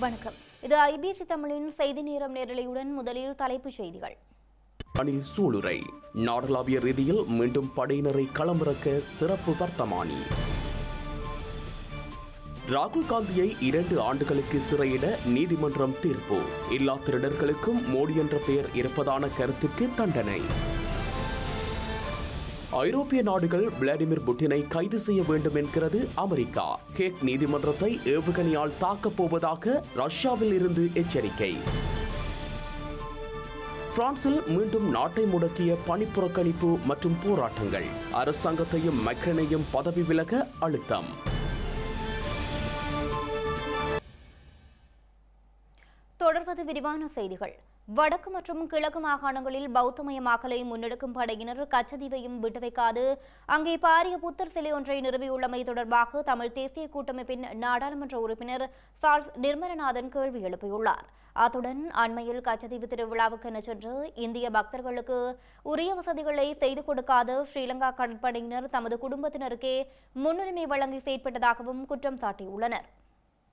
வணக்கம். இது ஐபிசி தமிழின் செய்தி நேரம் நேரலையுடன் முதலில் தலைப்புச் செய்திகள். அணில் சூளுரை. நாடளாவிய ரீதியில் மீண்டும் படையினரை களமிறக்க சிறப்பு வர்த்தமானி. ராகுல் காந்தியை இரண்டு ஆண்டுகளுக்கு சிறையிட நீதிமன்றம் தீர்ப்பு. எல்லா திருடர்களுக்கும் மோடி என்ற பெயர் இருப்பதான கருத்துக்கு தண்டனை. ஐரோப்பிய நாடுகள் விளாடிமிர் புட்டினை கைது செய்ய வேண்டும் என்கிறது அமெரிக்கா. ஹேக் நீதிமன்றத்தை ஏவுகணையால் தாக்கப் போவதாக ரஷ்யாவில் இருந்து எச்சரிக்கை. பிரான்சில் மீண்டும் நாட்டை முடக்கிய பணிப்புறக்கணிப்பு மற்றும் போராட்டங்கள். அரசாங்கத்தையும் மக்களையும் பதவி விலக அழுத்தம். தொடர்வது விரிவான செய்திகள். வடக்கு மற்றும் கிழக்கு மாகாணங்களில் பௌத்தமயமாக்கலை முன்னெடுக்கும் படையினர் கச்சதீவையும் விட்டு வைக்காது அங்கே பாரிய புத்தர் சிலை ஒன்றை நிறுவியுள்ளமை தொடர்பாக தமிழ் தேசிய கூட்டமைப்பின் நாடாளுமன்ற உறுப்பினர் சார்ஸ் நிர்மலநாதன் கேள்வி எழுப்பியுள்ளார். அத்துடன் அண்மையில் கச்சதீவு திருவிழாவுக்கென சென்று இந்திய பக்தர்களுக்கு உரிய வசதிகளை செய்து கொடுக்காத ஸ்ரீலங்கா கடற்படையினர் தமது குடும்பத்தினருக்கே முன்னுரிமை வழங்கி செயற்பட்டதாகவும் குற்றம் சாட்டியுள்ளனர்.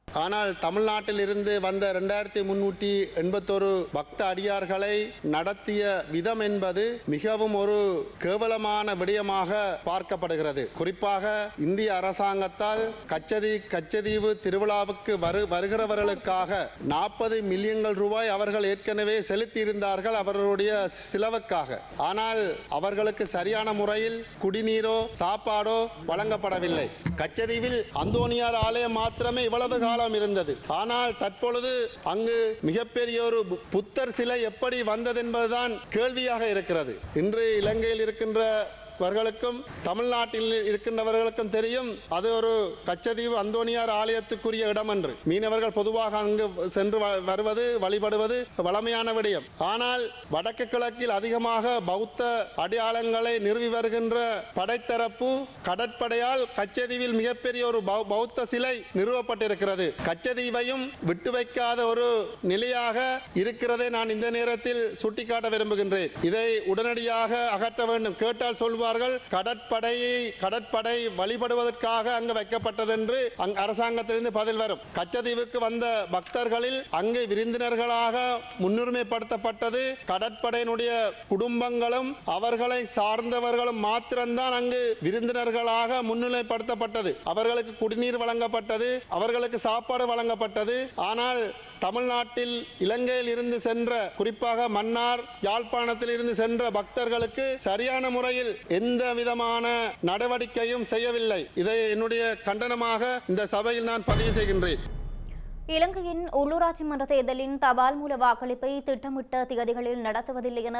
ஆனால் தமிழ்நாட்டில் இருந்து வந்த இரண்டாயிரத்தி முன்னூற்றி எண்பத்தொரு பக்த அடியார்களை நடத்திய விதம் என்பது மிகவும் ஒரு கேவலமான விடயமாக பார்க்கப்படுகிறது. குறிப்பாக இந்திய அரசாங்கத்தால் கச்சதி கச்சதீவு திருவிழாவுக்கு வரு வருகிறவர்களுக்காக நாற்பது மில்லியன்கள் ரூபாய் அவர்கள் ஏற்கனவே செலுத்தியிருந்தார்கள் அவர்களுடைய செலவுக்காக. ஆனால் அவர்களுக்கு சரியான முறையில் குடிநீரோ சாப்பாடோ வழங்கப்படவில்லை. கச்சதீவில் அந்தோனியார் ஆலயம் மாத்திரமே இவ்வளவு காலம் இருந்தது. ஆனால் தற்பொழுது அங்கு மிகப்பெரிய ஒரு புத்தர் சிலை எப்படி வந்தது என்பதுதான் கேள்வியாக இருக்கிறது. இன்று இலங்கையில் இருக்கின்ற அவர்களுக்கும் தமிழ்நாட்டில் இருக்கின்றவர்களுக்கும் தெரியும் அது ஒரு கச்சதீவு அந்தோனியார் ஆலயத்துக்குரிய இடம் என்று மீனவர்கள் பொதுவாக அங்கு சென்று வ- வருவது வழிபடுவது வளமையான விடயம். ஆனால் வடக்கு கிழக்கில் அதிகமாக பௌத்த அடையாளங்களை நிறுவி வருகின்ற படைத்தரப்பு கடற்படையால் கச்சதீவில் மிகப்பெரிய ஒரு பௌ- பௌத்த சிலை நிறுவப்பட்டிருக்கிறது. கச்சதீவையும் விட்டு வைக்காத ஒரு நிலையாக இருக்கிறதை நான் இந்த நேரத்தில் சுட்டிக்காட்ட விரும்புகின்றேன். இதை உடனடியாக அகற்ற வேண்டும். கேட்டால் சொல்வோம் செல்வார்கள் கடற்படையை கடற்படை வழிபடுவதற்காக அங்கு வைக்கப்பட்டது என்று அரசாங்கத்திலிருந்து பதில் வரும். கச்சதீவுக்கு வந்த பக்தர்களில் அங்கு விருந்தினர்களாக முன்னுரிமைப்படுத்தப்பட்டது. கடற்படையினுடைய குடும்பங்களும் அவர்களை சார்ந்தவர்களும் மாத்திரம்தான் அங்கு விருந்தினர்களாக முன்னிலைப்படுத்தப்பட்டது. அவர்களுக்கு குடிநீர் வழங்கப்பட்டது அவர்களுக்கு சாப்பாடு வழங்கப்பட்டது. ஆனால் தமிழ்நாட்டில் இலங்கையில் இருந்து சென்ற குறிப்பாக மன்னார் யாழ்ப்பாணத்தில் இருந்து சென்ற பக்தர்களுக்கு சரியான முறையில் எந்த விதமான நடவடிக்கையும் செய்யவில்லை. இதை என்னுடைய கண்டனமாக இந்த சபையில் நான் பதிவு செய்கின்றேன். இலங்கையின் உள்ளூராட்சி மன்ற தேர்தலின் தபால் மூல வாக்களிப்பை திட்டமிட்ட திகதிகளில் நடத்துவதில்லை என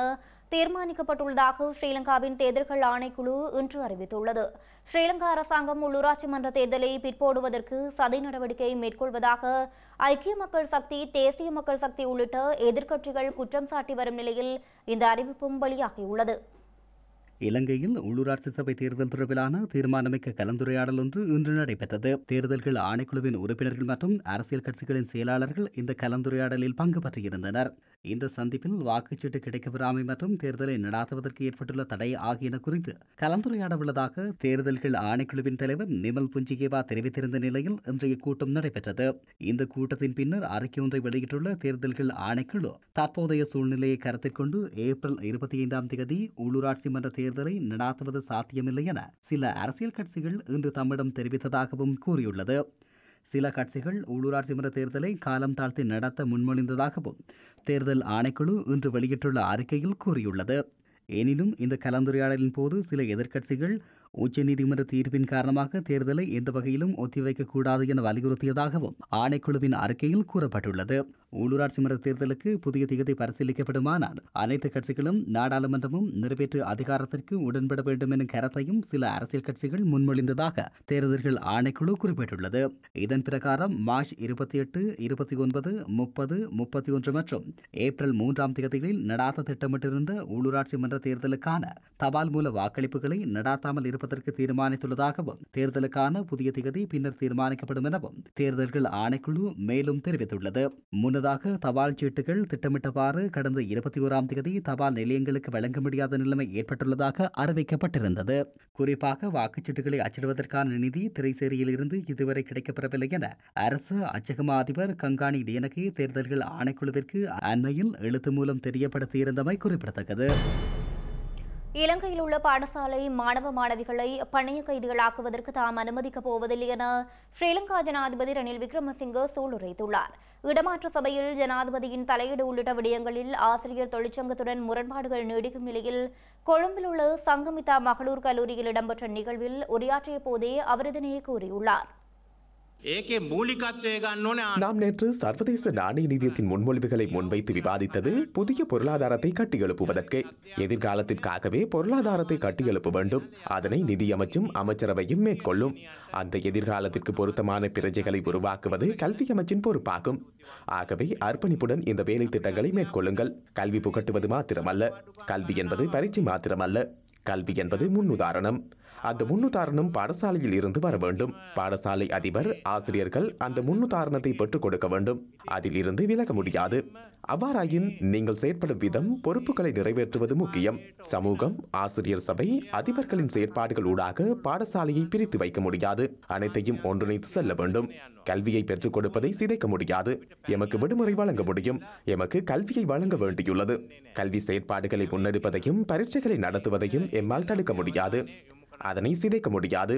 தீர்மானிக்கப்பட்டுள்ளதாக ஸ்ரீலங்காவின் தேர்தல்கள் ஆணைக்குழு இன்று அறிவித்துள்ளது. ஸ்ரீலங்கா அரசாங்கம் உள்ளூராட்சி மன்ற தேர்தலை பிற்போடுவதற்கு சதி நடவடிக்கை மேற்கொள்வதாக ஐக்கிய மக்கள் சக்தி தேசிய மக்கள் சக்தி உள்ளிட்ட எதிர்க்கட்சிகள் குற்றம் சாட்டி வரும் நிலையில் இந்த அறிவிப்பும் வெளியாகியுள்ளது. இலங்கையில் உள்ளூராட்சி சபை தேர்தல் தொடர்பிலான தீர்மானமிக்க கலந்துரையாடல் ஒன்று இன்று நடைபெற்றது. தேர்தல்கள் ஆணைக்குழுவின் உறுப்பினர்கள் மற்றும் அரசியல் கட்சிகளின் செயலாளர்கள் இந்த கலந்துரையாடலில் பங்கு பற்றியிருந்தனர் இந்த சந்திப்பில் வாக்குச்சீட்டு கிடைக்கப்பெறாமை மற்றும் தேர்தலை நடாத்துவதற்கு ஏற்பட்டுள்ள தடை ஆகியன குறித்து கலந்துரையாட உள்ளதாக தேர்தல்கள் ஆணைக்குழுவின் தலைவர் நிமல் புஞ்சிகேவா தெரிவித்திருந்த நிலையில் இன்றைய கூட்டம் நடைபெற்றது. இந்த கூட்டத்தின் பின்னர் அறிக்கை ஒன்றை வெளியிட்டுள்ள தேர்தல்கள் ஆணைக்குழு தற்போதைய சூழ்நிலையை கருத்தில் கொண்டு ஏப்ரல் இருபத்தி ஐந்தாம் தேதி உள்ளூராட்சி மன்ற தேர்தல் நடாத்துவது சாத்தியமில்லை என சில அரசியல் கட்சிகள் இன்று தம்மிடம் தெரிவித்ததாகவும் கூறியுள்ளது. சில கட்சிகள் உள்ளூராட்சி மன்ற தேர்தலை காலம் தாழ்த்தி நடத்த முன்மொழிந்ததாகவும் தேர்தல் ஆணைக்குழு இன்று வெளியிட்டுள்ள அறிக்கையில் கூறியுள்ளது. எனினும் இந்த கலந்துரையாடலின் போது சில எதிர்க்கட்சிகள் உச்சநீதிமன்ற தீர்ப்பின் காரணமாக தேர்தலை எந்த வகையிலும் ஒத்திவைக்கக்கூடாது என வலியுறுத்தியதாகவும் ஆணைக்குழுவின் அறிக்கையில் கூறப்பட்டுள்ளது. உள்ளூராட்சி மன்ற தேர்தலுக்கு புதிய திகதி பரிசீலிக்கப்படுமானால் அனைத்து கட்சிகளும் நாடாளுமன்றமும் நிறைவேற்று அதிகாரத்திற்கு உடன்பட வேண்டும் எனும் கருத்தையும் சில அரசியல் கட்சிகள் முன்மொழிந்ததாக தேர்தல்கள் ஆணைக்குழு குறிப்பிட்டுள்ளது. இதன் பிரகாரம் மார்ச் இருபத்தி எட்டு இருபத்தி ஒன்பது முப்பது முப்பத்தி ஒன்று மற்றும் ஏப்ரல் மூன்றாம் தேதிகளில் நடாத்த திட்டமிட்டிருந்த உள்ளூராட்சி மன்ற தேர்தலுக்கான தபால் மூல வாக்களிப்புகளை நடாத்தாமல் இருப்ப நடப்பதற்கு தீர்மானித்துள்ளதாகவும் தேர்தலுக்கான புதிய திகதி பின்னர் தீர்மானிக்கப்படும் எனவும் தேர்தல்கள் ஆணைக்குழு மேலும் தெரிவித்துள்ளது. முன்னதாக தபால் சீட்டுகள் திட்டமிட்டவாறு கடந்த இருபத்தி ஓராம் தேதி தபால் நிலையங்களுக்கு வழங்க முடியாத நிலைமை ஏற்பட்டுள்ளதாக அறிவிக்கப்பட்டிருந்தது. குறிப்பாக வாக்குச்சீட்டுகளை அச்சிடுவதற்கான நிதி திரைசேரியில் இருந்து இதுவரை கிடைக்கப்பெறவில்லை என அரசு அச்சகமா அதிபர் கங்காணி டியனகி தேர்தல்கள் ஆணைக்குழுவிற்கு அண்மையில் எழுத்து மூலம் தெரியப்படுத்தியிருந்தமை குறிப்பிடத்தக்கது. இலங்கையில் உள்ள பாடசாலை மாணவ மாணவிகளை பணைய கைதிகளாக்குவதற்கு தாம் அனுமதிக்கப் போவதில்லை என ஸ்ரீலங்கா ஜனாதிபதி ரணில் விக்ரமசிங்க சூளுரைத்துள்ளார். இடமாற்ற சபையில் ஜனாதிபதியின் தலையீடு உள்ளிட்ட விடயங்களில் ஆசிரியர் தொழிற்சங்கத்துடன் முரண்பாடுகள் நீடிக்கும் நிலையில் கொழும்பில் உள்ள சங்கமிதா மகளூர் கல்லூரியில் இடம்பெற்ற நிகழ்வில் உரையாற்றிய போதே அவர் இதனையே கூறியுள்ளார். நாம் நேற்று சர்வதேச நாணய நிதியத்தின் முன்மொழிவுகளை முன்வைத்து விவாதித்தது புதிய பொருளாதாரத்தை கட்டியெழுப்புவதற்கு. எதிர்காலத்திற்காகவே பொருளாதாரத்தை கட்டியெழுப்ப வேண்டும். அதனை நிதியமைச்சும் அமைச்சரவையும் மேற்கொள்ளும். அந்த எதிர்காலத்திற்கு பொருத்தமான பிரஜைகளை உருவாக்குவது கல்வி அமைச்சின் பொறுப்பாகும். ஆகவே அர்ப்பணிப்புடன் இந்த வேலை திட்டங்களை மேற்கொள்ளுங்கள். கல்வி புகட்டுவது மாத்திரமல்ல. கல்வி என்பது பரீட்சை மாத்திரமல்ல. கல்வி என்பது முன்னுதாரணம். அந்த முன்னுதாரணம் பாடசாலையில் இருந்து வர வேண்டும். பாடசாலை அதிபர் ஆசிரியர்கள் அந்த முன்னுதாரணத்தை பெற்றுக் கொடுக்க வேண்டும். அதில் இருந்து விலக முடியாது. அவ்வாறாயின் நீங்கள் செயற்படும் விதம் பொறுப்புகளை நிறைவேற்றுவது முக்கியம். சமூகம் ஆசிரியர் சபை அதிபர்களின் செயற்பாடுகள் ஊடாக பாடசாலையை பிரித்து வைக்க முடியாது. அனைத்தையும் ஒன்றிணைத்து செல்ல வேண்டும். கல்வியை பெற்றுக் கொடுப்பதை சிதைக்க முடியாது. எமக்கு விடுமுறை வழங்க முடியும். எமக்கு கல்வியை வழங்க வேண்டியுள்ளது. கல்வி செயற்பாடுகளை முன்னெடுப்பதையும் பரீட்சைகளை நடத்துவதையும் எம்மால் தடுக்க முடியாது. அதனை சிதைக்க முடியாது.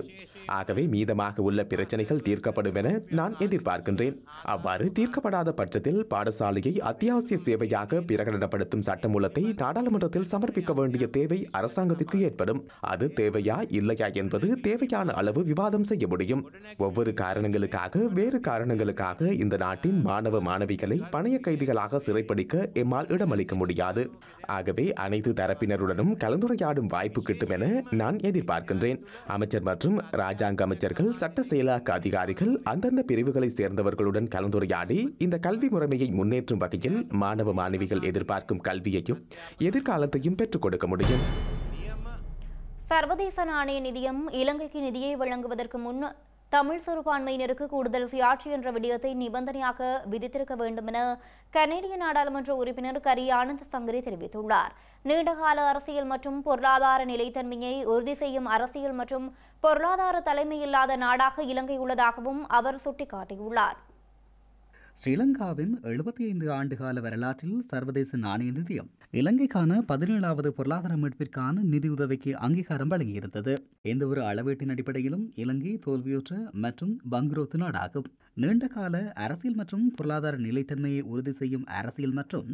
ஆகவே மீதமாக உள்ள பிரச்சனைகள் தீர்க்கப்படும் என நான் எதிர்பார்க்கின்றேன். அவ்வாறு தீர்க்கப்படாத பட்சத்தில் பாடசாலையை அத்தியாவசிய சேவையாக பிரகடனப்படுத்தும் சட்டமூலத்தை நாடாளுமன்றத்தில் சமர்ப்பிக்க வேண்டிய தேவை அரசாங்கத்திற்கு ஏற்படும். அது தேவையா இல்லையா என்பது தேவையான அளவு விவாதம் செய்ய முடியும். ஒவ்வொரு காரணங்களுக்காக வேறு காரணங்களுக்காக இந்த நாட்டின் மாணவ மாணவிகளை பணைய கைதிகளாக சிறைப்படிக்க எம்மால் இடமளிக்க முடியாது. ஆகவே அனைத்து தரப்பினருடனும் கலந்துரையாடும் வாய்ப்பு கிட்டும் என நான் எதிர்பார்க்கின்றேன் அமைச்சர் மற்றும் ராஜாங்க அமைச்சர்கள் சட்ட செயலாக்க அதிகாரிகள் அந்தந்த பிரிவுகளை சேர்ந்தவர்களுடன் கலந்துரையாடி இந்த கல்வி முறைமையை முன்னேற்றும் வகையில் மாணவ மாணவிகள் எதிர்பார்க்கும் கல்வியையும் எதிர்காலத்தையும் பெற்றுக் கொடுக்க முடியும். சர்வதேச நாணய நிதியம் இலங்கைக்கு நிதியை வழங்குவதற்கு முன் தமிழ் சிறுபான்மையினருக்கு கூடுதல் சுயாட்சி என்ற விடயத்தை நிபந்தனையாக விதித்திருக்க வேண்டும் என கனேடிய நாடாளுமன்ற உறுப்பினர் கரி ஆனந்த் சங்கரி தெரிவித்துள்ளார். நீண்டகால அரசியல் மற்றும் பொருளாதார நிலைத்தன்மையை உறுதி செய்யும் அரசியல் மற்றும் பொருளாதார தலைமையில்லாத நாடாக இலங்கை உள்ளதாகவும் அவர் சுட்டிக்காட்டியுள்ளார். ஸ்ரீலங்காவின் எழுபத்தி ஐந்து ஆண்டுகால வரலாற்றில் சர்வதேச நாணய நிதியம். இலங்கைக்கான பதினேழாவது பொருளாதார மீட்பிற்கான நிதியுதவிக்கு அங்கீகாரம் வழங்கியிருந்தது. எந்த ஒரு அளவீட்டின் அடிப்படையிலும் இலங்கை தோல்வியுற்ற மற்றும் பங்குரோத்து நாடாகும். நீண்டகால அரசியல் மற்றும் பொருளாதார நிலைத்தன்மையை உறுதி செய்யும் அரசியல் மற்றும்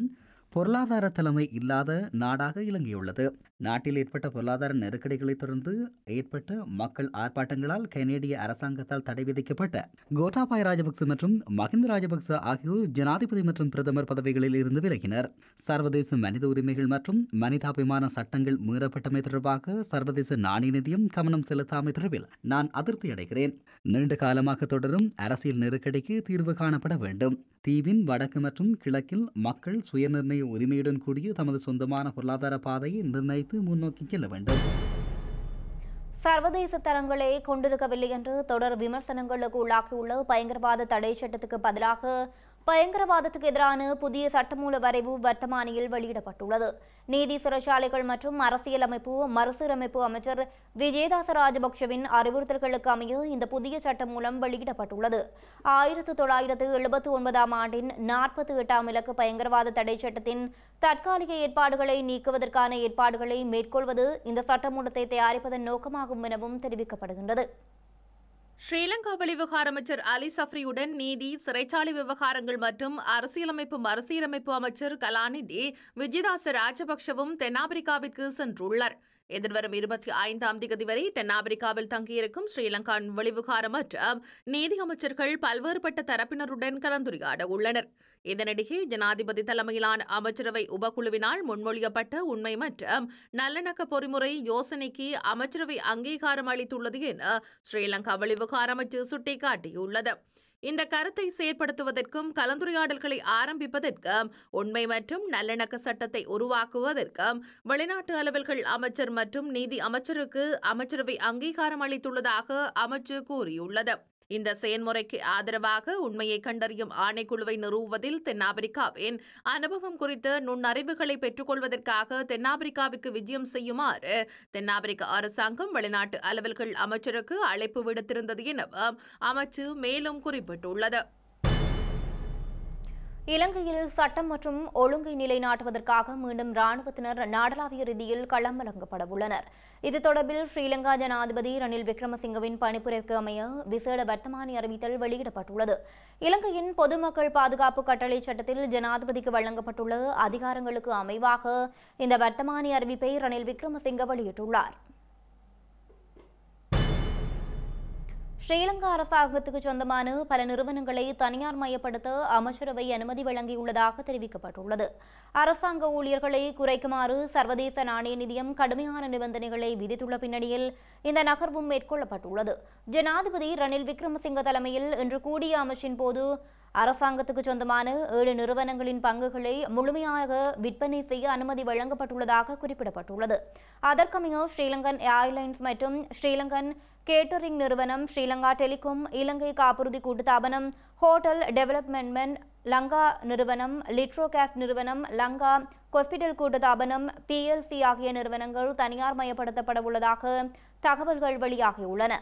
பொருளாதார தலைமை இல்லாத நாடாக இலங்கியுள்ளது. நாட்டில் ஏற்பட்ட பொருளாதார நெருக்கடிகளைத் தொடர்ந்து ஏற்பட்ட மக்கள் ஆர்ப்பாட்டங்களால் கனேடிய அரசாங்கத்தால் தடை விதிக்கப்பட்ட கோட்டாபாய ராஜபக்ச மற்றும் மஹிந்த ராஜபக்ச ஆகியோர் ஜனாதிபதி மற்றும் பிரதமர் பதவிகளில் இருந்து விலகினர். சர்வதேச மனித உரிமைகள் மற்றும் மனிதாபிமான சட்டங்கள் மீறப்பட்டமை தொடர்பாக சர்வதேச நாணய நிதியம் கவனம் செலுத்தாமை தொடர்பில் நான் அதிருப்தி அடைகிறேன். நீண்ட காலமாக தொடரும் அரசியல் நெருக்கடிக்கு தீர்வு காணப்பட வேண்டும். தீவின் வடக்கு மற்றும் கிழக்கில் மக்கள் சுயநிர்ணய உரிமையுடன் கூடிய தமது சொந்தமான பொருளாதார பாதையை நிர்ணயித்து முன்னோக்கி செல்ல வேண்டும். சர்வதேச தரங்களை கொண்டிருக்கவில்லை என்று தொடர் விமர்சனங்களுக்கு உள்ளாகியுள்ள பயங்கரவாத தடை சட்டத்துக்கு பதிலாக பயங்கரவாதத்துக்கு எதிரான புதிய சட்டமூல வரைவு வர்த்தமானியில் வெளியிடப்பட்டுள்ளது. நீதி சிறைச்சாலைகள் மற்றும் அரசியலமைப்பு மறுசீரமைப்பு அமைச்சர் விஜயதாச ராஜபக்சவின் அறிவுறுத்தல்களுக்கு அமைய இந்த புதிய சட்டம் மூலம் வெளியிடப்பட்டுள்ளது. ஆயிரத்து தொள்ளாயிரத்து எழுபத்தி ஒன்பதாம் ஆண்டின் நாற்பத்தி எட்டாம் இலக்கு பயங்கரவாத தடை சட்டத்தின் தற்காலிக ஏற்பாடுகளை நீக்குவதற்கான ஏற்பாடுகளை மேற்கொள்வது இந்த சட்டமூலத்தை தயாரிப்பதன் நோக்கமாகும் எனவும் தெரிவிக்கப்படுகின்றது. ஸ்ரீலங்கா வெளிவிவகார அமைச்சர் அலி சஃப்ரியுடன் நீதி சிறைச்சாலை விவகாரங்கள் மற்றும் அரசியலமைப்பு மறுசீரமைப்பு அமைச்சர் கலாநிதி விஜயதாச ராஜபக்ஷவும் தென்னாப்பிரிக்காவிற்கு சென்றுள்ளார். எதிர்வரும் இருபத்தி ஐந்தாம் தேதி வரை தென்னாப்பிரிக்காவில் தங்கியிருக்கும் ஸ்ரீலங்கா வெளிவிவகார மற்றும் நீதி அமைச்சர்கள் பல்வேறுபட்ட தரப்பினருடன் கலந்துரையாட உள்ளனர் இதனிடையே ஜனாதிபதி தலைமையிலான அமைச்சரவை உபகுழுவினால் முன்மொழியப்பட்ட உண்மை மற்றும் நல்லிணக்க பொறிமுறை யோசனைக்கு அமைச்சரவை அங்கீகாரம் அளித்துள்ளது என ஸ்ரீலங்கா வெளிவிவகார அமைச்சு சுட்டிக்காட்டியுள்ளது. இந்த கருத்தை செயற்படுத்துவதற்கும் கலந்துரையாடல்களை ஆரம்பிப்பதற்கும் உண்மை மற்றும் நல்லிணக்க சட்டத்தை உருவாக்குவதற்கும் வெளிநாட்டு அலுவல்கள் அமைச்சர் மற்றும் நீதி அமைச்சருக்கு அமைச்சரவை அங்கீகாரம் அளித்துள்ளதாக அமைச்சு கூறியுள்ளது. இந்த செயன்முறைக்கு ஆதரவாக உண்மையை கண்டறியும் ஆணைக்குழுவை நிறுவுவதில் தென்னாப்பிரிக்காவின் அனுபவம் குறித்த நுண்ணறிவுகளை பெற்றுக்கொள்வதற்காக தென்னாப்பிரிக்காவிற்கு விஜயம் செய்யுமாறு தென்னாப்பிரிக்க அரசாங்கம் வெளிநாட்டு அலுவல்கள் அமைச்சருக்கு அழைப்பு விடுத்திருந்தது எனவும் அமைச்சு மேலும் குறிப்பிட்டுள்ளது. இலங்கையில் சட்டம் மற்றும் ஒழுங்கை நிலைநாட்டுவதற்காக மீண்டும் ராணுவத்தினர் நாடளாவிய ரீதியில் களம் வழங்கப்பட உள்ளனர். இது தொடர்பில் ஸ்ரீலங்கா ஜனாதிபதி ரணில் விக்ரமசிங்கவின் பணிப்புரைக்கு அமைய விசேட வர்த்தமானி அறிவித்தல் வெளியிடப்பட்டுள்ளது. இலங்கையின் பொதுமக்கள் பாதுகாப்பு கட்டளை சட்டத்தில் ஜனாதிபதிக்கு வழங்கப்பட்டுள்ள அதிகாரங்களுக்கு அமைவாக இந்த வர்த்தமானி அறிவிப்பை ரணில் விக்ரமசிங்க வெளியிட்டுள்ளார். ஸ்ரீலங்கா அரசாங்கத்துக்கு சொந்தமான பல நிறுவனங்களை தனியார் மயப்படுத்த அமைச்சரவை அனுமதி வழங்கியுள்ளதாக தெரிவிக்கப்பட்டுள்ளது. அரசாங்க ஊழியர்களை குறைக்குமாறு சர்வதேச நாணய நிதியம் கடுமையான நிபந்தனைகளை விதித்துள்ள பின்னணியில் இந்த நகர்வும் மேற்கொள்ளப்பட்டுள்ளது. ஜனாதிபதி ரணில் விக்ரமசிங்க தலைமையில் இன்று கூடிய அமைச்சின் போது அரசாங்கத்துக்கு சொந்தமான ஏழு நிறுவனங்களின் பங்குகளை முழுமையாக விற்பனை செய்ய அனுமதி வழங்கப்பட்டுள்ளதாக குறிப்பிடப்பட்டுள்ளது. அதற்கமைய ஸ்ரீலங்கன் ஏர்லைன்ஸ் மற்றும் ஸ்ரீலங்கன் கேட்டரிங் நிறுவனம் ஸ்ரீலங்கா டெலிகாம் இலங்கை காப்புறுதி கூட்டுத்தாபனம் ஹோட்டல் டெவலப்மெண்ட் லங்கா நிறுவனம் லிட்ரோகேஃப் நிறுவனம் லங்கா ஹாஸ்பிட்டல் கூட்டுத்தாபனம் பிஎல்சி ஆகிய நிறுவனங்கள் தனியார் மயப்படுத்தப்பட உள்ளதாக தகவல்கள் வெளியாகியுள்ளன.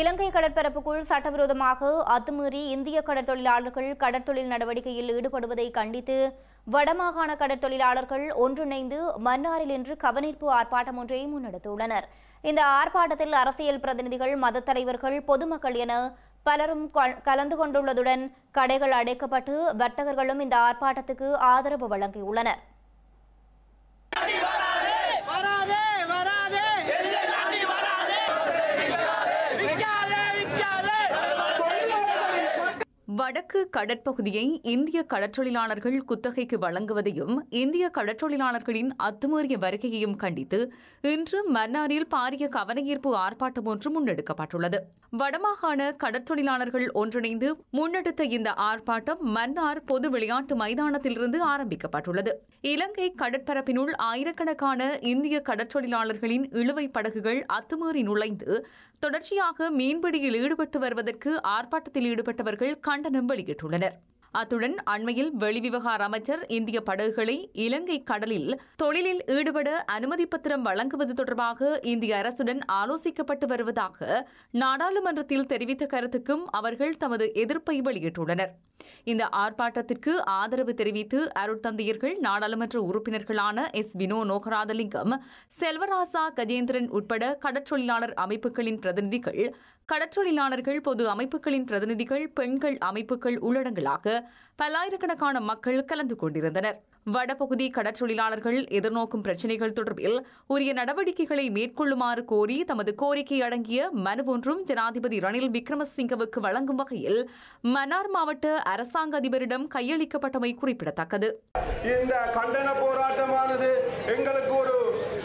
இலங்கை கடற்பரப்புக்குள் சட்டவிரோதமாக அத்துமீறி இந்திய கடற்தொழிலாளர்கள் கடற்தொழில் நடவடிக்கையில் ஈடுபடுவதை கண்டித்து வடமாகாண கடற்தொழிலாளர்கள் ஒன்றிணைந்து மன்னாரில் இன்று கவனிப்பு ஆர்ப்பாட்டம் ஒன்றை முன்னெடுத்துள்ளனர். இந்த ஆர்ப்பாட்டத்தில் அரசியல் பிரதிநிதிகள் மதத் தலைவர்கள் பொதுமக்கள் என பலரும் கலந்து கொண்டுள்ளதுடன் கடைகள் அடைக்கப்பட்டு வர்த்தகர்களும் இந்த ஆர்ப்பாட்டத்துக்கு ஆதரவு வழங்கியுள்ளனர். வடக்கு கடற்பகுதியை இந்திய கடற்றொழிலாளர்கள் குத்தகைக்கு வழங்குவதையும் இந்திய கடற்றொழிலாளர்களின் அத்துமீறிய வருகையையும் கண்டித்து இன்று மன்னாரில் பாரிய கவனஈர்ப்பு ஆர்ப்பாட்டம் ஒன்று முன்னெடுக்கப்பட்டுள்ளது. வடமாகாண கடற்றொழிலாளர்கள் ஒன்றிணைந்து முன்னெடுத்த இந்த ஆர்ப்பாட்டம் மன்னார் பொது விளையாட்டு மைதானத்திலிருந்து ஆரம்பிக்கப்பட்டுள்ளது. இலங்கை கடற்பரப்பினுள் ஆயிரக்கணக்கான இந்திய கடற்றொழிலாளர்களின் இழுவை படகுகள் அத்துமீறி நுழைந்து தொடர்ச்சியாக மீன்பிடியில் ஈடுபட்டு வருவதற்கு ஆர்ப்பாட்டத்தில் ஈடுபட்டவர்கள் கண்டனம் வெளியிட்டுள்ளனர். அத்துடன் அண்மையில் வெளிவிவகார அமைச்சர் இந்திய படகுகளை இலங்கை கடலில் தொழிலில் ஈடுபட அனுமதி பத்திரம் வழங்குவது தொடர்பாக இந்திய அரசுடன் ஆலோசிக்கப்பட்டு வருவதாக நாடாளுமன்றத்தில் தெரிவித்த கருத்துக்கும் அவர்கள் தமது எதிர்ப்பை வெளியிட்டுள்ளனர். இந்த ஆர்ப்பாட்டத்திற்கு ஆதரவு தெரிவித்து அருட்தந்தையர்கள் நாடாளுமன்ற உறுப்பினர்களான எஸ். வினோ நோகராதலிங்கம் செல்வராசா கஜேந்திரன் உட்பட கடற்றொழிலாளர் அமைப்புகளின் பிரதிநிதிகள் கடற்றொழிலாளர்கள் பொது அமைப்புகளின் பிரதிநிதிகள் பெண்கள் அமைப்புகள் உள்ளடங்கலாக பல்லாயிரக்கணக்கான மக்கள் கலந்து கொண்டிருந்தனர். வடபகுதி கடற்றொழிலாளர்கள் எதிர்நோக்கும் பிரச்சினைகள் தொடர்பில் உரிய நடவடிக்கைகளை மேற்கொள்ளுமாறு கோரி தமது கோரிக்கை அடங்கிய மனு ஒன்றும் ஜனாதிபதி ரணில் விக்ரமசிங்கவுக்கு வழங்கும் வகையில் மன்னார் மாவட்ட அரசாங்க அதிபரிடம் கையளிக்கப்பட்டமை குறிப்பிடத்தக்கது. இந்த கண்டன போராட்டமானது எங்களுக்கு ஒரு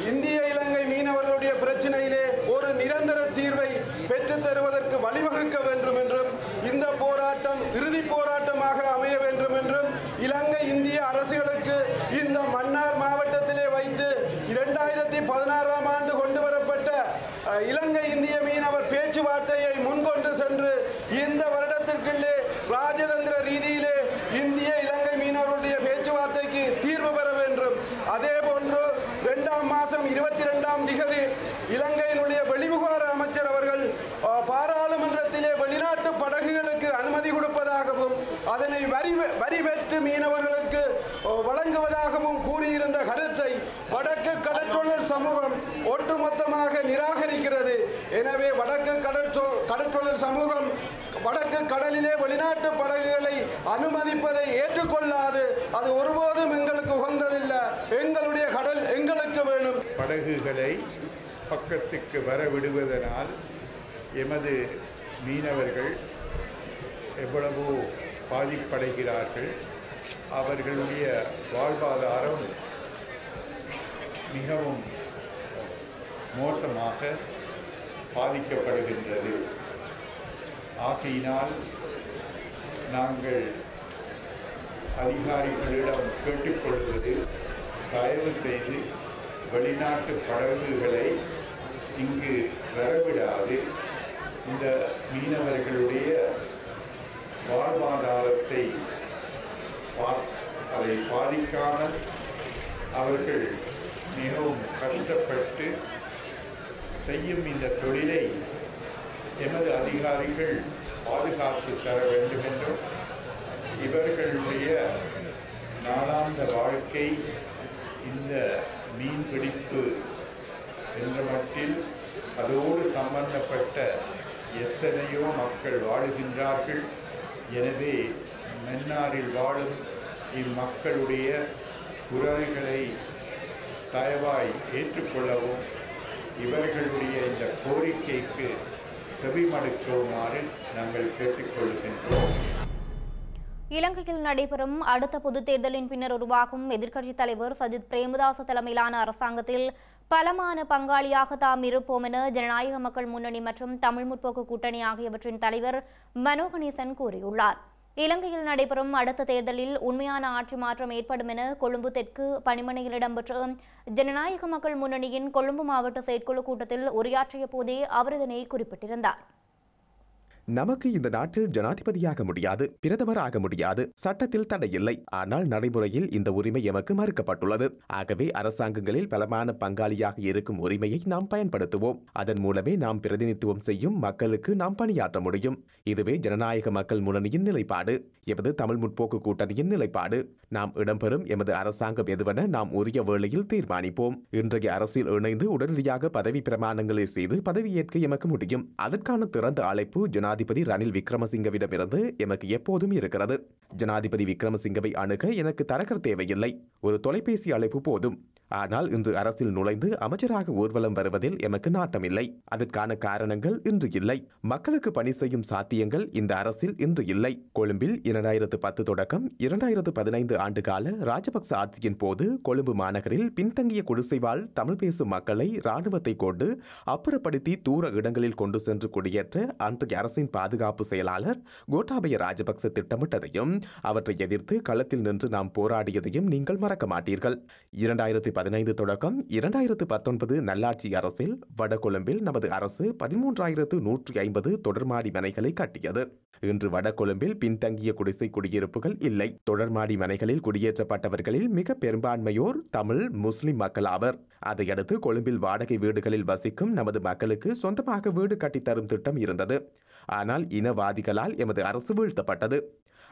இந்திய இலங்கை மீனவர்களுடைய பிரச்சனையிலே ஒரு நிரந்தர தீர்வை பெற்றுத் தருவதற்கு வழிவகுக்க வேண்டும் என்றும் போராட்டம் இறுதி போராட்டமாக அமைய வேண்டும் என்றும் இலங்கை இந்திய அரசுகளுக்கு இந்த மன்னார் மாவட்டத்திலே வைத்து இரண்டாயிரத்தி பதினாறாம் ஆண்டு கொண்டு வரப்பட்ட இலங்கை இந்திய மீனவர் பேச்சுவார்த்தையை முன்கொண்டு சென்று இந்த வருடத்திற்குள்ளே ராஜதந்திர ரீதியிலே இந்திய இலங்கை மீனவருடைய பேச்சுவார்த்தைக்கு தீர்வு பெற வேண்டும். அதே போன்று இரண்டாம் மாதம் இருபத்தி ரெண்டாம் திகதி இலங்கையினுடைய வெளிவிவகார அமைச்சர் அவர்கள் பாரா பாராளுமன்றத்திலே வெளிநாட்டு படகுகளுக்கு அனுமதி கொடுப்பதாகவும் அதனை வரி வரி பெற்று மீனவர்களுக்கு வழங்குவதாகவும் கூறியிருந்த கருத்தை வடக்கு கடற்றொழில் சமூகம் ஒட்டுமொத்தமாக நிராகரிக்கிறது. எனவே வடக்கு கடற்றொ- கடற்றொழில் சமூகம் வடக்கு கடலிலே வெளிநாட்டு படகுகளை அனுமதிப்பதை ஏற்றுக்கொள்ளாது. அது ஒருபோதும் எங்களுக்கு உகந்ததில்லை. எங்களுடைய கடல் எங்களுக்கு வேணும். படகுகளை பக்கத்துக்கு வர விடுவதனால் எமது மீனவர்கள் எவ்வளவோ பாதிப்படைகிறார்கள். அவர்களுடைய வாழ்வாதாரம் மிகவும் மோசமாக பாதிக்கப்படுகின்றது. ஆகையினால் நாங்கள் அதிகாரிகளிடம் கேட்டுக்கொள்வது தயவு செய்து வெளிநாட்டு படகுகளை இங்கு வரவிடாது. இந்த மீனவர்களுடைய வாழ்வாதாரத்தை பா- அதை பாதிக்காமல் அவர்கள் மிகவும் கஷ்டப்பட்டு செய்யும் இந்த தொழிலை எமது அதிகாரிகள் பாதுகாத்து தர வேண்டும் என்றும் இவர்களுடைய நாளாந்த வாழ்க்கை இந்த மீன்பிடிப்பு என்ற மட்டில் அதோடு சம்பந்தப்பட்ட எத்தனையோ மக்கள் வாழுகின்றார்கள். எனவே மன்னாரில் வாழும் இம்மக்களுடைய குரல்களை தயவாய் ஏற்றுக்கொள்ளவும் இவர்களுடைய இந்த கோரிக்கைக்கு செவிமடுக்குமாறு நாங்கள் கேட்டுக்கொள்கின்றோம். இலங்கையில் நடைபெறும் அடுத்த பொதுத் தேர்தலின் பின்னர் உருவாகும் எதிர்க்கட்சித் தலைவர் சஜித் பிரேமதாச தலைமையிலான அரசாங்கத்தில் பலமான பங்காளியாக தாம் இருப்போம் என ஜனநாயக மக்கள் முன்னணி மற்றும் தமிழ் முற்போக்கு கூட்டணி ஆகியவற்றின் தலைவர் மனோகணேசன் கூறியுள்ளார். இலங்கையில் நடைபெறும் அடுத்த தேர்தலில் உண்மையான ஆட்சி மாற்றம் ஏற்படும் என கொழும்பு தெற்கு பணிமனையில் இடம்பெற்ற ஜனநாயக மக்கள் முன்னணியின் கொழும்பு மாவட்ட செயற்குழு கூட்டத்தில் உரையாற்றிய போதே அவர் இதனை குறிப்பிட்டிருந்தார். நமக்கு இந்த நாட்டில் ஜனாதிபதியாக முடியாது பிரதமராக முடியாது சட்டத்தில் தடையில்லை. ஆனால் நடைமுறையில் இந்த உரிமை எமக்கு மறுக்கப்பட்டுள்ளது. ஆகவே அரசாங்கங்களில் பலமான பங்காளியாக இருக்கும் உரிமையை நாம் பயன்படுத்துவோம். அதன் மூலமே நாம் பிரதிநிதித்துவம் செய்யும் மக்களுக்கு நாம் பணியாற்ற முடியும். இதுவே ஜனநாயக மக்கள் முன்னணியின் நிலைப்பாடு. எமது தமிழ் முற்போக்கு கூட்டணியின் நிலைப்பாடு. நாம் இடம்பெறும் எமது அரசாங்கம் எதுவென நாம் உரிய வேளையில் தீர்மானிப்போம். இன்றைய அரசில் இணைந்து உடனடியாக பதவி பிரமாணங்களை செய்து பதவியேற்க எமக்கு முடியும். அதற்கான திறந்த அழைப்பு ஜனாதிபதி ரணில் விக்ரமசிங்கவிடமிருந்து எமக்கு எப்போதும் இருக்கிறது. ஜனாதிபதி விக்ரமசிங்கவை அணுக எனக்கு தரகர் தேவையில்லை. ஒரு தொலைபேசி அழைப்பு போதும். ஆனால் இன்று அரசில் நுழைந்து அமைச்சராக ஊர்வலம் வருவதில் எமக்கு நாட்டமில்லை. அதற்கான காரணங்கள் இன்று இல்லை. மக்களுக்கு பணி செய்யும் சாத்தியங்கள் இந்த அரசில் இன்று இல்லை. கொழும்பில் இரண்டாயிரத்து பத்து தொடக்கம் இரண்டாயிரத்து பதினைந்து ஆண்டுகால ராஜபக்ச ஆட்சியின் போது கொழும்பு மாநகரில் பின்தங்கிய குடிசைவாழ் தமிழ் பேசும் மக்களை இராணுவத்தை கொண்டு அப்புறப்படுத்தி தூர இடங்களில் கொண்டு சென்று குடியேற்ற அன்றைய அரசின் பாதுகாப்பு செயலாளர் கோட்டாபய ராஜபக்ச திட்டமிட்டதையும் அவற்றை எதிர்த்து களத்தில் நின்று நாம் போராடியதையும் நீங்கள் மறக்க மாட்டீர்கள். இரண்டாயிரத்தி பதினைந்து தொடக்கம் இரண்டாயிரத்து பத்தொன்பது நல்லாட்சி அரசில் வடகொழும்பில் நமது அரசு பதிமூன்றாயிரத்து நூற்றி ஐம்பது தொடர்மாடி மனைகளை கட்டியது. இன்று வடகொழும்பில் பின்தங்கிய குடிசை குடியிருப்புகள் இல்லை. தொடர்மாடி மனைகளில் குடியேற்றப்பட்டவர்களில் மிக பெரும்பான்மையோர் தமிழ் முஸ்லிம் மக்கள் ஆவர். அதையடுத்து கொழும்பில் வாடகை வீடுகளில் வசிக்கும் நமது மக்களுக்கு சொந்தமாக வீடு கட்டித்தரும் திட்டம் இருந்தது. ஆனால் இனவாதிகளால் எமது அரசு வீழ்த்தப்பட்டது.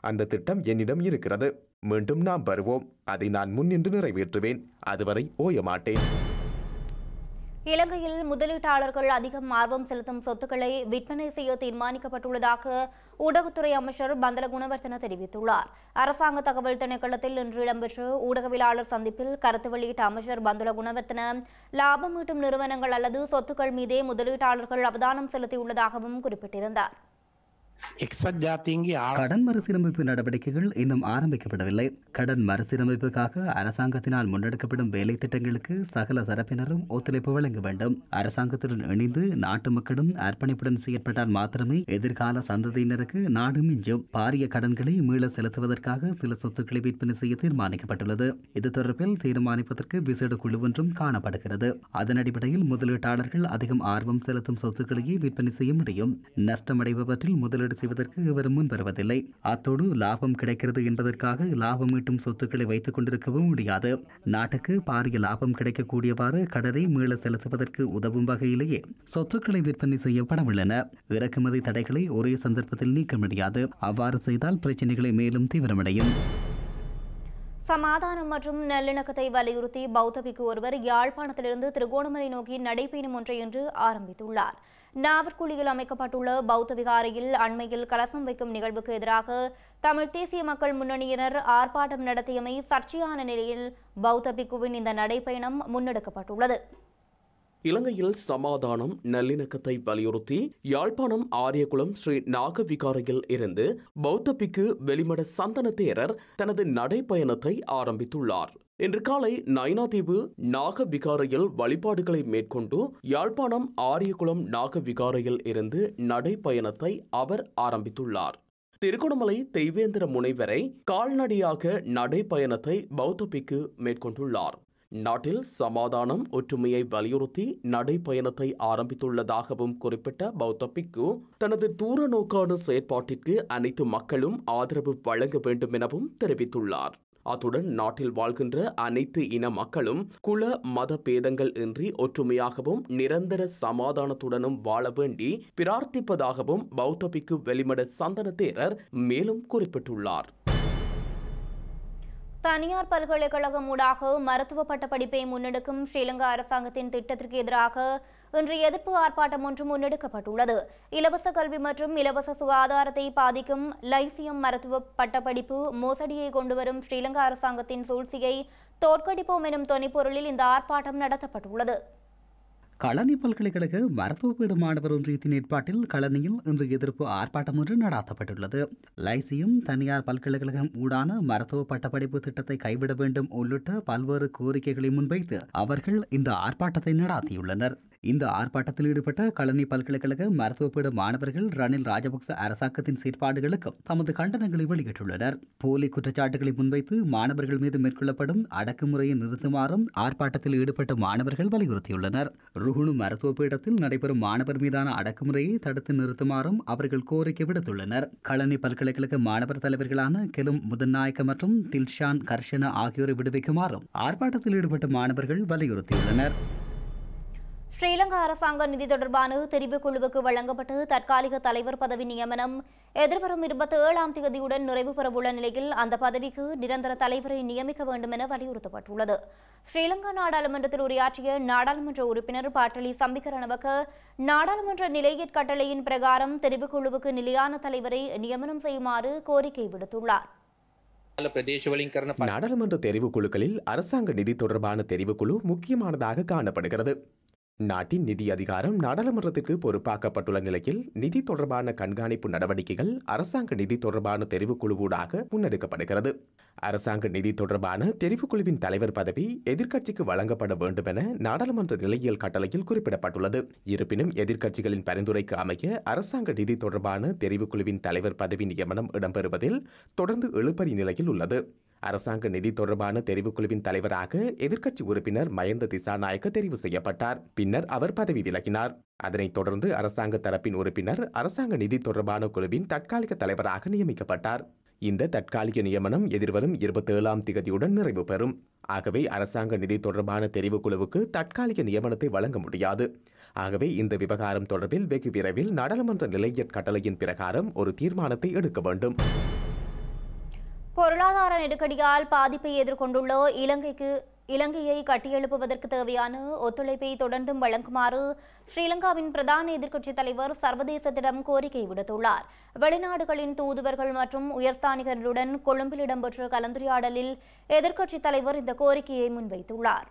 அந்த திட்டம் என்னிடம் இருக்கிறது. மீண்டும் நாம் வருவோம். அதை நான் முன்னின்று நிறைவேற்றுவேன். அதுவரை ஓய மாட்டேன் இலங்கையில் முதலீட்டாளர்கள் அதிகம் ஆர்வம் செலுத்தும் சொத்துக்களை விற்பனை செய்ய தீர்மானிக்கப்பட்டுள்ளதாக ஊடகத்துறை அமைச்சர் பந்தல குணவர்த்தன தெரிவித்துள்ளார். அரசாங்க தகவல் திணைக்களத்தில் இன்று இடம்பெற்று ஊடகவியலாளர் சந்திப்பில் கருத்து வெளியிட்ட அமைச்சர் பந்துல குணவர்த்தன லாபம் ஈட்டும் நிறுவனங்கள் அல்லது சொத்துக்கள் மீதே முதலீட்டாளர்கள் அவதானம் செலுத்தியுள்ளதாகவும் குறிப்பிட்டிருந்தார். கடன் மறுசீரமைப்பு நடவடிக்கைகள் இன்னும் ஆரம்பிக்கப்படவில்லை. கடன் மறுசீரமைப்புக்காக அரசாங்கத்தினால் முன்னெடுக்கப்படும் வேலை திட்டங்களுக்கு சகல தரப்பினரும் ஒத்துழைப்பு வழங்க வேண்டும். அரசாங்கத்துடன் இணைந்து நாட்டு மக்களும் அர்ப்பணிப்புடன் செயற்பட்டால் மாத்திரமே எதிர்கால சந்ததியினருக்கு நாடு மிஞ்சும். பாரிய கடன்களை மீள செலுத்துவதற்காக சில சொத்துக்களை விற்பனை செய்ய தீர்மானிக்கப்பட்டுள்ளது. இது தொடர்பில் தீர்மானிப்பதற்கு விசேட குழு ஒன்றும் காணப்படுகிறது. அதன் அடிப்படையில் முதலீட்டாளர்கள் அதிகம் ஆர்வம் செலுத்தும் சொத்துக்களையே விற்பனை செய்ய முடியும். நஷ்டமடைபவற்றில் முதலீடு முதலீடு செய்வதற்கு இவர் முன்வருவதில்லை. அத்தோடு லாபம் கிடைக்கிறது என்பதற்காக லாபம் ஈட்டும் சொத்துக்களை வைத்துக் கொண்டிருக்கவும் முடியாது. நாட்டுக்கு பாரிய லாபம் கிடைக்கக்கூடியவாறு கடனை மீள செலுத்துவதற்கு உதவும் வகையிலேயே சொத்துக்களை விற்பனை செய்யப்படவுள்ளன இறக்குமதி தடைகளை ஒரே சந்தர்ப்பத்தில் நீக்க முடியாது. அவ்வாறு செய்தால் பிரச்சினைகளை மேலும் தீவிரமடையும். சமாதானம் மற்றும் நல்லிணக்கத்தை வலியுறுத்தி பௌத்த பிக்கு ஒருவர் யாழ்ப்பாணத்திலிருந்து திருகோணமலை நோக்கி நடைபயணம் ஒன்றை இன்று ஆரம்பித்துள்ளார். நாவற்குழியில் அமைக்கப்பட்டுள்ள பௌத்த விகாரையில் அண்மையில் கலசம் வைக்கும் நிகழ்வுக்கு எதிராக தமிழ் தேசிய மக்கள் முன்னணியினர் ஆர்ப்பாட்டம் நடத்தியமை சர்ச்சையான நிலையில் பௌத்த பிக்குவின் இந்த நடைப்பயணம் முன்னெடுக்கப்பட்டுள்ளது. இலங்கையில் சமாதானம் நல்லிணக்கத்தை வலியுறுத்தி யாழ்ப்பாணம் ஆரியகுளம் ஸ்ரீ நாகவிகாரையில் இருந்து பௌத்த பிக்கு வெளிமட சந்தன தேரர் தனது நடைப்பயணத்தை ஆரம்பித்துள்ளார். இன்று காலை நைனாதீவு நாக விகாரையில் வழிபாடுகளை மேற்கொண்டு யாழ்ப்பாணம் ஆரியகுளம் நாக விகாரையில் இருந்து நடைப்பயணத்தை அவர் ஆரம்பித்துள்ளார். திருகோணமலை தெய்வேந்திர முனைவரை கால்நடையாக நடைப்பயணத்தை பௌத்த பிக்கு மேற்கொண்டுள்ளார். நாட்டில் சமாதானம் ஒற்றுமையை வலியுறுத்தி நடைப்பயணத்தை ஆரம்பித்துள்ளதாகவும் குறிப்பிட்ட பௌத்த பிக்கு தனது தூர நோக்கான செயற்பாட்டிற்கு அனைத்து மக்களும் ஆதரவு வழங்க வேண்டும் எனவும் தெரிவித்துள்ளார். அத்துடன் நாட்டில் வாழ்கின்ற அனைத்து இன மக்களும் குல மத பேதங்கள் இன்றி ஒற்றுமையாகவும் நிரந்தர சமாதானத்துடனும் வாழ வேண்டி பிரார்த்திப்பதாகவும் பௌத்த பிக்கு வெளிமட சந்தன தேரர் மேலும் குறிப்பிட்டுள்ளார். தனியார் பல்கலைக்கழகம் ஊடாக மருத்துவ பட்டப்படிப்பை முன்னெடுக்கும் ஸ்ரீலங்கா அரசாங்கத்தின் திட்டத்திற்கு எதிராக இன்று எதிர்ப்பு ஆர்ப்பாட்டம் ஒன்று முன்னெடுக்கப்பட்டுள்ளது. இலவச கல்வி மற்றும் இலவச சுகாதாரத்தை பாதிக்கும் லைசியம் மருத்துவ பட்டப்படிப்பு மோசடியை கொண்டுவரும் ஸ்ரீலங்கா அரசாங்கத்தின் சூழ்ச்சியை தோற்கடிப்போம் எனும் தொனிப்பொருளில் இந்த ஆர்ப்பாட்டம் நடத்தப்பட்டுள்ளது. களனி பல்கலைக்கழக மருத்துவ பீட மாணவர் ஒன்றியத்தின் ஏற்பாட்டில் களனியில் இன்று எதிர்ப்பு ஆர்ப்பாட்டம் ஒன்று நடாத்தப்பட்டுள்ளது. லைசியம் தனியார் பல்கலைக்கழகம் ஊடான மருத்துவ பட்டப்படிப்பு திட்டத்தை கைவிட வேண்டும் உள்ளிட்ட பல்வேறு கோரிக்கைகளை முன்வைத்து அவர்கள் இந்த ஆர்ப்பாட்டத்தை நடாத்தியுள்ளனர். இந்த ஆர்ப்பாட்டத்தில் ஈடுபட்ட களனி பல்கலைக்கழக மருத்துவப்பீட மாணவர்கள் ரணில் ராஜபக்ச அரசாங்கத்தின் செயற்பாடுகளுக்கு தமது கண்டனங்களை வெளியிட்டுள்ளனர். போலி குற்றச்சாட்டுகளை முன்வைத்து மாணவர்கள் மீது மேற்கொள்ளப்படும் அடக்குமுறையை நிறுத்துமாறும் ஆர்ப்பாட்டத்தில் ஈடுபட்ட மாணவர்கள் வலியுறுத்தியுள்ளனர். ருகுணு மருத்துவ பீடத்தில் நடைபெறும் மாணவர் மீதான அடக்குமுறையை தடுத்து நிறுத்துமாறும் அவர்கள் கோரிக்கை விடுத்துள்ளனர். களனி பல்கலைக்கழக மாணவர் தலைவர்களான கெலும் முதன்நாயக்க மற்றும் தில்ஷான் கர்ஷன ஆகியோரை விடுவிக்குமாறும் ஆர்ப்பாட்டத்தில் ஈடுபட்ட மாணவர்கள் வலியுறுத்தியுள்ளனர். ஸ்ரீலங்கா அரசாங்க நிதி தொடர்பான தெரிவுக்குழுவுக்கு வழங்கப்பட்டு தற்காலிக தலைவர் பதவி நியமனம் எதிர்வரும் இருபத்தி ஏழாம் தேதியுடன் நிறைவு பெறவுள்ள நிலையில் அந்த பதவிக்கு நிரந்தர தலைவரை நியமிக்க வேண்டும் என வலியுறுத்தப்பட்டுள்ளது. ஸ்ரீலங்கா நாடாளுமன்றத்தில் உரையாற்றிய நாடாளுமன்ற உறுப்பினர் பாட்டலி சம்பிக்கரணவக்க நாடாளுமன்ற நிலையற் கட்டளையின் பிரகாரம் தெரிவுக்குழுவுக்கு நிலையான தலைவரை நியமனம் செய்யுமாறு கோரிக்கை விடுத்துள்ளார். நாடாளுமன்ற தெரிவுக்குழுக்களில் அரசாங்க நிதி தொடர்பான தெரிவுக்குழு முக்கியமானதாக காணப்படுகிறது. நாட்டின் நிதி அதிகாரம் நாடாளுமன்றத்திற்கு பொறுப்பாக்கப்பட்டுள்ள நிலையில் நிதி தொடர்பான கண்காணிப்பு நடவடிக்கைகள் அரசாங்க நிதி தொடர்பான தெரிவுக்குழுவூடாக முன்னெடுக்கப்படுகிறது. அரசாங்க நிதி தொடர்பான தெரிவுக்குழுவின் தலைவர் பதவி எதிர்க்கட்சிக்கு வழங்கப்பட வேண்டும் என நாடாளுமன்ற நிலையியல் கட்டளையில் குறிப்பிடப்பட்டுள்ளது. இருப்பினும் எதிர்க்கட்சிகளின் பரிந்துரைக்கு அமைய அரசாங்க நிதி தொடர்பான தெரிவுக்குழுவின் தலைவர் பதவி நியமனம் இடம்பெறுவதில் தொடர்ந்து எழுப்பறி நிலையில் உள்ளது. அரசாங்க நிதி தொடர்பான தெரிவுக்குழுவின் தலைவராக எதிர்க்கட்சி உறுப்பினர் மயந்த திசாநாயக்க தெரிவு செய்யப்பட்டார். பின்னர் அவர் பதவி விலகினார். அதனைத் தொடர்ந்து அரசாங்க தரப்பின் உறுப்பினர் அரசாங்க நிதி தொடர்பான குழுவின் தற்காலிக தலைவராக நியமிக்கப்பட்டார். இந்த தற்காலிக நியமனம் எதிர்வரும் இருபத்தி ஏழாம் திகதியுடன் நிறைவு பெறும். ஆகவே அரசாங்க நிதி தொடர்பான தெரிவுக்குழுவுக்கு தற்காலிக நியமனத்தை வழங்க முடியாது. ஆகவே இந்த விவகாரம் தொடர்பில் வெகு விரைவில் நாடாளுமன்ற நிலையற் கட்டளையின் பிரகாரம் ஒரு தீர்மானத்தை எடுக்க வேண்டும். பொருளாதார நெருக்கடியால் பாதிப்பை எதிர்கொண்டுள்ள இலங்கைக்கு இலங்கையை கட்டியெழுப்புவதற்கு தேவையான ஒத்துழைப்பை தொடர்ந்தும் வழங்குமாறு ஸ்ரீலங்காவின் பிரதான எதிர்க்கட்சித் தலைவர் சர்வதேசத்திடம் கோரிக்கை விடுத்துள்ளார். வெளிநாடுகளின் தூதுவர்கள் மற்றும் உயர்ஸ்தானிகர்களுடன் கொழும்பில் இடம்பெற்ற கலந்துரையாடலில் எதிர்க்கட்சித் தலைவர் இந்த கோரிக்கையை முன்வைத்துள்ளார்.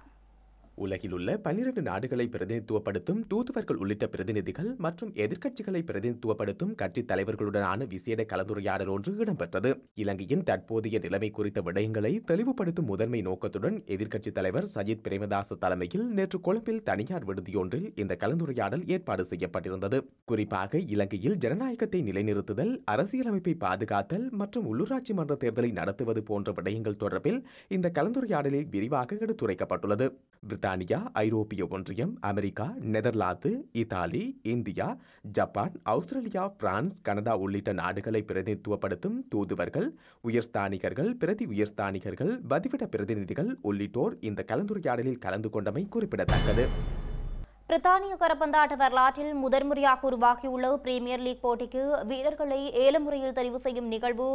உலகிலுள்ள பன்னிரண்டு நாடுகளை பிரதிநிதித்துவப்படுத்தும் தூதுவர்கள் உள்ளிட்ட பிரதிநிதிகள் மற்றும் எதிர்க்கட்சிகளை பிரதிநிதித்துவப்படுத்தும் கட்சித் தலைவர்களுடனான விசேட கலந்துரையாடல் ஒன்று இடம்பெற்றது. இலங்கையின் தற்போதைய நிலைமை குறித்த விடயங்களை தெளிவுபடுத்தும் முதன்மை நோக்கத்துடன் எதிர்க்கட்சித் தலைவர் சஜித் பிரேமதாச தலைமையில் நேற்று கொழும்பில் தனியார் விடுதியொன்றில் இந்த கலந்துரையாடல் ஏற்பாடு செய்யப்பட்டிருந்தது. குறிப்பாக இலங்கையில் ஜனநாயகத்தை நிலைநிறுத்துதல் அரசியலமைப்பை பாதுகாத்தல் மற்றும் உள்ளூராட்சி மன்ற தேர்தலை நடத்துவது போன்ற விடயங்கள் தொடர்பில் இந்த கலந்துரையாடலில் விரிவாக எடுத்துரைக்கப்பட்டுள்ளது. பிரித்தானியா ஐரோப்பிய ஒன்றியம் America Netherlands Italy India Japan Australia France Canada உள்ளிட்ட நாடுகளை பிரதிநிதித்துவப்படுத்தும் தூதுவர்கள் உயர்ஸ்தானிகர்கள் பிரதி உயர்ஸ்தானிகர்கள் வதிவிட பிரதிநிதிகள் உள்ளிட்டோர் இந்த கலந்துரையாடலில் கலந்து கொண்டமை குறிப்பிடத்தக்கது. பிரித்தானிய கரப்பந்தாட்ட வரலாற்றில் முதன்முறையாக உருவாகியுள்ள பிரீமியர் லீக் போட்டிக்கு வீரர்களை ஏலமுறையில் தெரிவு செய்யும் நிகழ்வு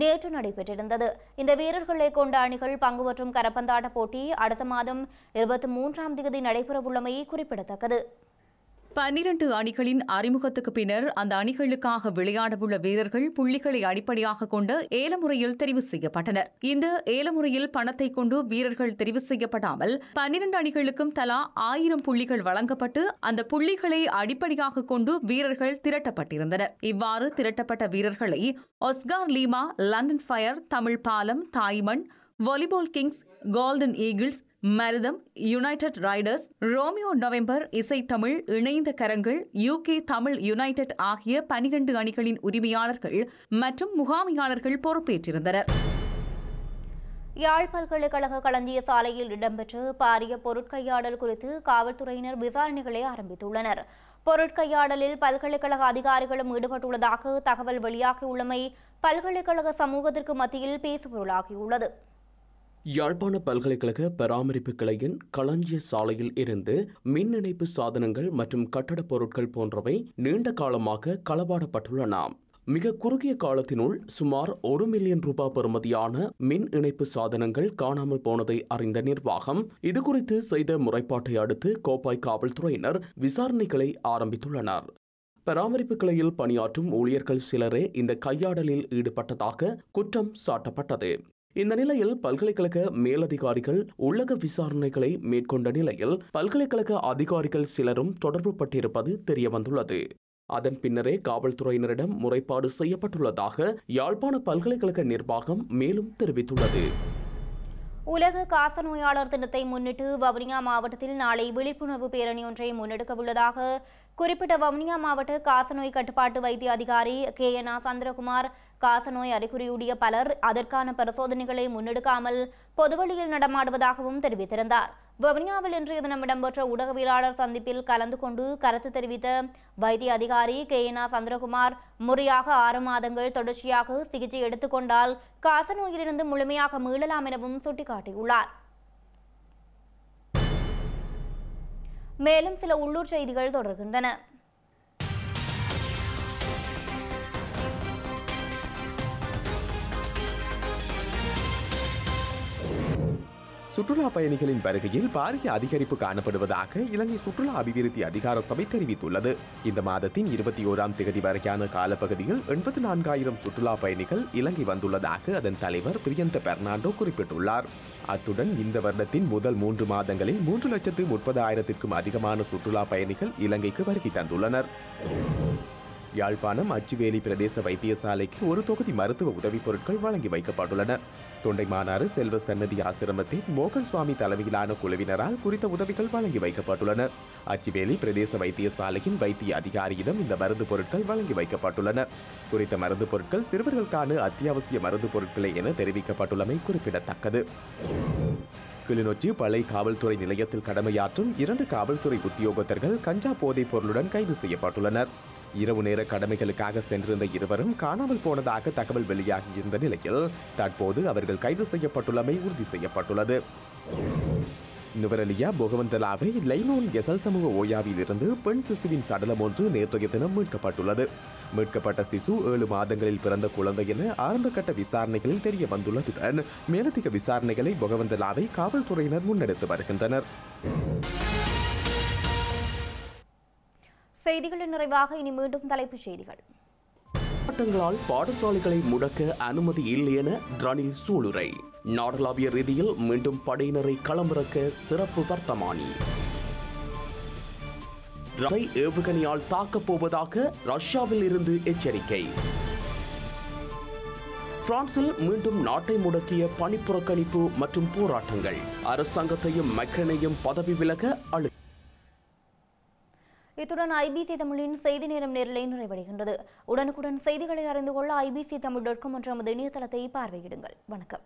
நேற்று நடைபெற்றிருந்தது. இந்த வீரர்களை கொண்ட அணிகள் பங்கு மற்றும் கரப்பந்தாட்ட போட்டி அடுத்த மாதம் இருபத்தி மூன்றாம் தேதி நடைபெறவுள்ளமை குறிப்பிடத்தக்கது. பன்னிரண்டு அணிகளின் அறிமுகத்துக்கு பின்னர் அந்த அணிகளுக்காக விளையாடவுள்ள வீரர்கள் புள்ளிகளை அடிப்படையாக கொண்டு ஏலமுறையில் தெரிவு செய்யப்பட்டனர். இந்த ஏலமுறையில் பணத்தை கொண்டு வீரர்கள் தெரிவு செய்யப்படாமல் பன்னிரண்டு அணிகளுக்கும் தலா ஆயிரம் புள்ளிகள் வழங்கப்பட்டு அந்த புள்ளிகளை அடிப்படையாக கொண்டு வீரர்கள் திரட்டப்பட்டிருந்தனர். இவ்வாறு திரட்டப்பட்ட வீரர்களை Oscar Lima London Fire Tamil Palam Thaimann volleyball Kings Golden Eagles Marutham United Riders Romeo November Isai Tamil இணைந்த கரங்கள் யூகே தமிழ் யுனைடெட் ஆகிய பனிரெண்டு அணிகளின் உரிமையாளர்கள் மற்றும் முகாமையாளர்கள் பொறுப்பேற்றிருந்தனர். யாழ் பல்கலைக்கழக களஞ்சிய சாலையில் இடம்பெற்று பாரிய பொருட்கையாடல் குறித்து காவல்துறையினர் விசாரணைகளை ஆரம்பித்துள்ளனர். பொருட்கையாடலில் பல்கலைக்கழக அதிகாரிகளும் ஈடுபட்டுள்ளதாக தகவல் வெளியாகியுள்ளமை பல்கலைக்கழக சமூகத்திற்கு மத்தியில் பேசுபொருளாகியுள்ளது. யாழ்ப்பாண பல்கலைக்கழக பராமரிப்பு கிளையின் களஞ்சிய சாலையில் இருந்து மின் இணைப்பு சாதனங்கள் மற்றும் கட்டடப் பொருட்கள் போன்றவை நீண்ட காலமாக களவாடப்பட்டுள்ளன. மிக குறுகிய காலத்தினுள் சுமார் ஒரு மில்லியன் ரூபாய் பெறுமதியான மின் இணைப்பு சாதனங்கள் காணாமல் போனதை அறிந்த நிர்வாகம் இதுகுறித்து செய்த முறைப்பாட்டை அடுத்து கோப்பாய் காவல்துறையினர் விசாரணைகளை ஆரம்பித்துள்ளனர். பராமரிப்பு கிளையில் பணியாற்றும் ஊழியர்கள் சிலரே இந்த கையாடலில் ஈடுபட்டதாக குற்றம் சாட்டப்பட்டது. இந்த நிலையில் பல்கலைக்கழக மேலதிகாரிகள் உள்ளக விசாரணைகளை மேற்கொண்ட நிலையில் பல்கலைக்கழக அதிகாரிகள் சிலரும் தொடர்பு பட்டிருப்பது தெரியவந்துள்ளது. அதன் பின்னரே காவல்துறையினரிடம் முறைப்பாடு செய்யப்பட்டுள்ளதாக யாழ்ப்பாண பல்கலைக்கழக நிர்வாகம் மேலும் தெரிவித்துள்ளது. உலக காசநோயாளர் தினத்தை முன்னிட்டு வவுனியா மாவட்டத்தில் நாளை விழிப்புணர்வு பேரணி ஒன்றை முன்னெடுக்கவுள்ளதாக குறிப்பிட்ட வவுனியா மாவட்ட காசநோய் கட்டுப்பாட்டு வைத்திய அதிகாரி கே என் சந்திரகுமார் காசநோய் அறிகுறியுடைய பலர் அதற்கான பரிசோதனைகளை முன்னெடுக்காமல் பொதுவழியில் நடமாடுவதாகவும் தெரிவித்திருந்தார். வவுனியாவில் இன்றைய தினம் இடம்பெற்ற ஊடகவியலாளர் சந்திப்பில் கலந்து கொண்டு கருத்து தெரிவித்த வைத்திய அதிகாரி கே. என். சந்திரகுமார் முறையாக ஆறு மாதங்கள் தொடர்ச்சியாக சிகிச்சை எடுத்துக்கொண்டால் காசநோயிலிருந்து முழுமையாக மீளலாம் எனவும் சுட்டிக்காட்டியுள்ளார். மேலும் சில உள்ளூர் செய்திகள் தொடர்கின்றன. சுற்றுலா பயணிகளின் வருகையில் பாரிய அதிகரிப்பு காணப்படுவதாக இலங்கை சுற்றுலா அபிவிருத்தி அதிகார சபை தெரிவித்துள்ளது. இந்த மாதத்தின் இருபத்தி ஓராம் தேதி வரைக்கான காலப்பகுதியில் எண்பத்தி நான்காயிரம் சுற்றுலா பயணிகள் இலங்கை வந்துள்ளதாக அதன் தலைவர் பிரியந்த பெர்னாண்டோ குறிப்பிட்டுள்ளார். அத்துடன் இந்த வருடத்தின் முதல் மூன்று மாதங்களில் மூன்று லட்சத்து முப்பதாயிரத்திற்கும் அதிகமான சுற்றுலா பயணிகள் இலங்கைக்கு வருகை தந்துள்ளனர். யாழ்ப்பாணம் அச்சுவேலி பிரதேச வைத்தியசாலைக்கு ஒரு தொகுதி மருத்துவ உதவிப் பொருட்கள் வழங்கி வைக்கப்பட்டுள்ளன. தொண்டைமானாறு செல்வ சன்னதி ஆசிரமத்தின் மோகன் சுவாமி தலைமையிலான குழுவினரால் குறித்த உதவிகள் வழங்கி வைக்கப்பட்டுள்ளன. அச்சிவேலி பிரதேச வைத்தியசாலையின் வைத்திய அதிகாரியிடம் இந்த மருந்து பொருட்கள் வழங்கி வைக்கப்பட்டுள்ளன. குறித்த மருந்து பொருட்கள் சிறுவர்களுக்கான அத்தியாவசிய மருந்து பொருட்களே என தெரிவிக்கப்பட்டுள்ளமை குறிப்பிடத்தக்கது. கிளிநொச்சி பழைய காவல்துறை நிலையத்தில் கடமையாற்றும் இரண்டு காவல்துறை உத்தியோகத்தர்கள் கஞ்சா போதைப் பொருளுடன் கைது செய்யப்பட்டுள்ளனர். இரவு நேர கடமைகளுக்காக சென்றிருந்த இருவரும் காணாமல் போனதாக தகவல் வெளியாகியிருந்த நிலையில் தற்போது அவர்கள் கைது செய்யப்பட்டுள்ளமை உறுதி செய்யப்பட்டுள்ளது. நுவரலியா போகவந்தலாவை லைனோன் எசல் சமூக ஓயாவில் இருந்து பெண் சிசுவின் சடலம் ஒன்று நேற்றைய தினம் மீட்கப்பட்டுள்ளது. மீட்கப்பட்ட சிசு ஏழு மாதங்களில் பிறந்த குழந்தை என ஆரம்பகட்ட விசாரணைகளில் தெரிய வந்துள்ளதுடன் மேலதிக விசாரணைகளை போகவந்தலாவை காவல்துறையினர் முன்னெடுத்து வருகின்றனர். செய்திகளின் நிறைவாக இனி மீண்டும் தலைப்புச் செய்திகள். போராட்டங்களால் பாடசாலைகளை முடக்க அனுமதி இல்லை என ரணில் சூளுரை. நாடளாவிய ரீதியில் மீண்டும் படையினரை களமிறக்க சிறப்பு வர்த்தமானி. ரவை ஏவுகணையால் தாக்கப் போவதாக ரஷ்யாவில் இருந்து எச்சரிக்கை. பிரான்சில் மீண்டும் நாட்டை முடக்கிய பணிப்புறக்கணிப்பு மற்றும் போராட்டங்கள். அரசாங்கத்தையும் மக்களையும் பதவி விலக அழு இத்துடன் ஐபிசி தமிழின் செய்தி நேரம் நேரலை நிறைவடைகின்றது. உடனுக்குடன் செய்திகளை அறிந்து கொள்ள ஐபிசி தமிழ் டாட் காம் என்ற நமது இணையதளத்தை பார்வையிடுங்கள். வணக்கம்.